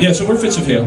Yeah, so we're Fitz of Hale.